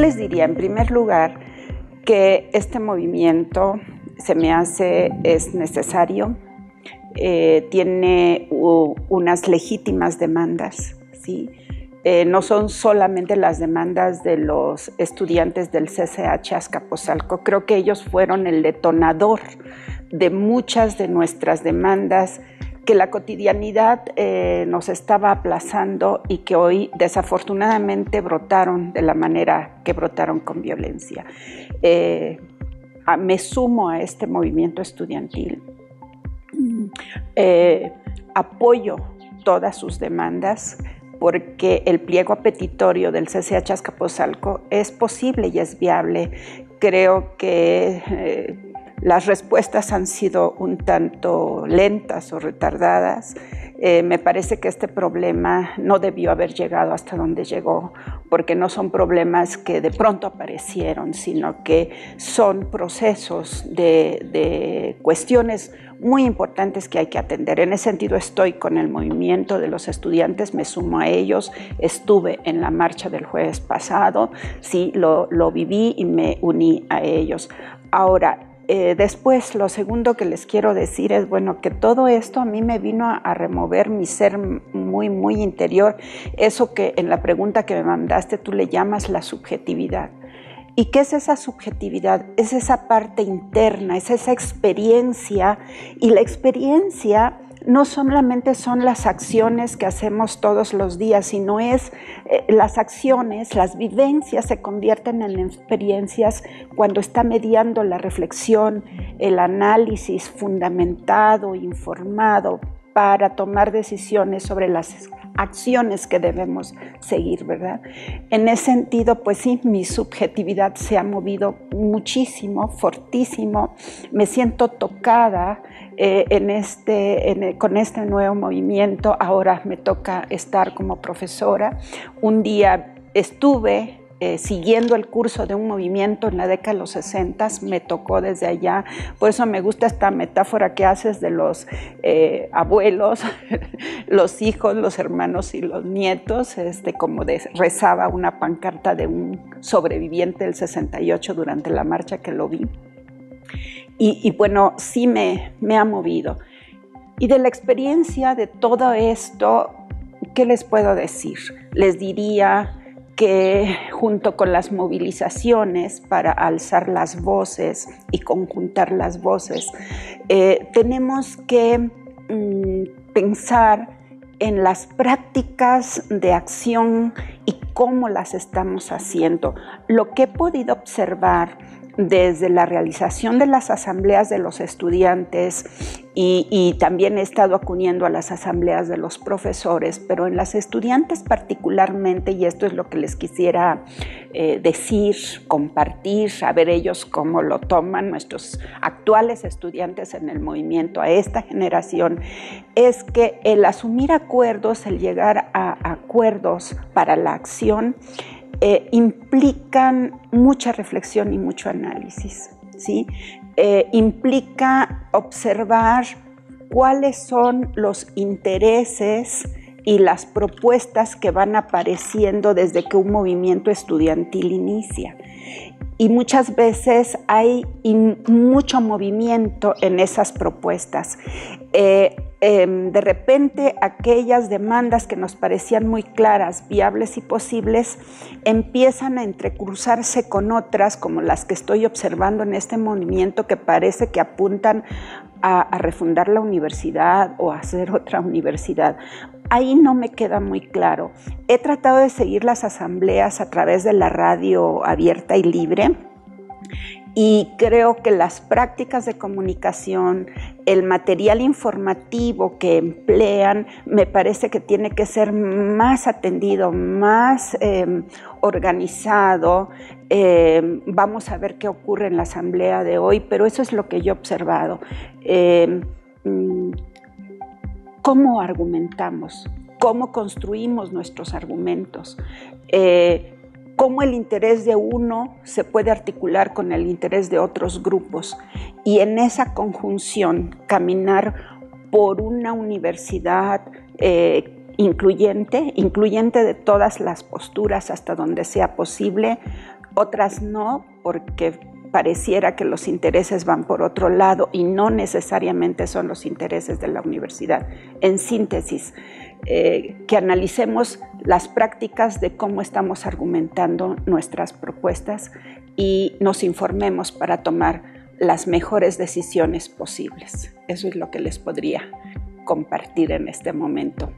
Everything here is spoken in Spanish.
les diría? En primer lugar, que este movimiento se me hace es necesario, eh, tiene unas legítimas demandas, ¿sí? Eh, no son solamente las demandas de los estudiantes del CCH Azcapotzalco, creo que ellos fueron el detonador de muchas de nuestras demandas que la cotidianidad eh, nos estaba aplazando y que hoy desafortunadamente brotaron de la manera que brotaron con violencia. Eh, me sumo a este movimiento estudiantil, apoyo todas sus demandas, porque el pliego apetitorio del CCH Azcapotzalco es posible y es viable. Creo que eh, las respuestas han sido un tanto lentas o retardadas. Eh, me parece que este problema no debió haber llegado hasta donde llegó, porque no son problemas que de pronto aparecieron, sino que son procesos de, cuestiones muy importantes que hay que atender. En ese sentido estoy con el movimiento de los estudiantes, me sumo a ellos, estuve en la marcha del jueves pasado, sí, lo, lo viví y me uní a ellos. Ahora, eh, después, lo segundo que les quiero decir es, bueno, que todo esto a mí me vino a, a, remover mi ser muy, muy interior, eso que en la pregunta que me mandaste tú le llamas la subjetividad. ¿Y qué es esa subjetividad? Es esa parte interna, es esa experiencia. Y la experiencia no solamente son las acciones que hacemos todos los días, sino es eh, las acciones, las vivencias se convierten en experiencias cuando está mediando la reflexión, el análisis fundamentado, informado para tomar decisiones sobre las acciones que debemos seguir, ¿verdad? En ese sentido, pues sí, mi subjetividad se ha movido muchísimo, fortísimo, me siento tocada eh, en este, con este nuevo movimiento, ahora me toca estar como profesora, un día estuve eh, siguiendo el curso de un movimiento en la década de los 60, me tocó desde allá. Por eso me gusta esta metáfora que haces de los eh, abuelos, los hijos, los hermanos y los nietos, este, como rezaba una pancarta de un sobreviviente del 68 durante la marcha que lo vi. Y, bueno, sí me, me ha movido. Y de la experiencia de todo esto, ¿qué les puedo decir? Les diría que junto con las movilizaciones para alzar las voces y conjuntar las voces, eh, tenemos que mm, pensar en las prácticas de acción y cómo las estamos haciendo. Lo que he podido observar desde la realización de las asambleas de los estudiantes y, también he estado acudiendo a las asambleas de los profesores, pero en las estudiantes particularmente, y esto es lo que les quisiera eh, decir, compartir, saber ellos cómo lo toman nuestros actuales estudiantes en el movimiento, a esta generación, es que el asumir acuerdos, el llegar a acuerdos para la acción, eh, implican mucha reflexión y mucho análisis. ¿sí? Eh, implica observar cuáles son los intereses y las propuestas que van apareciendo desde que un movimiento estudiantil inicia. Y muchas veces hay mucho movimiento en esas propuestas. Eh, Em, de repente aquellas demandas que nos parecían muy claras, viables y posibles, empiezan a entrecruzarse con otras, como las que estoy observando en este movimiento, que parece que apuntan a, a refundar la universidad o a hacer otra universidad. Ahí no me queda muy claro. He tratado de seguir las asambleas a través de la radio abierta y libre y creo que las prácticas de comunicación, el material informativo que emplean, me parece que tiene que ser más atendido, más em, organizado. Em, vamos a ver qué ocurre en la asamblea de hoy, pero eso es lo que yo he observado. Mm, ¿Cómo argumentamos? ¿Cómo construimos nuestros argumentos? Eh, cómo el interés de uno se puede articular con el interés de otros grupos. Y en esa conjunción caminar por una universidad eh, incluyente, incluyente de todas las posturas hasta donde sea posible, otras no, porque pareciera que los intereses van por otro lado y no necesariamente son los intereses de la universidad. En síntesis, eh, que analicemos las prácticas de cómo estamos argumentando nuestras propuestas y nos informemos para tomar las mejores decisiones posibles. Eso es lo que les podría compartir en este momento.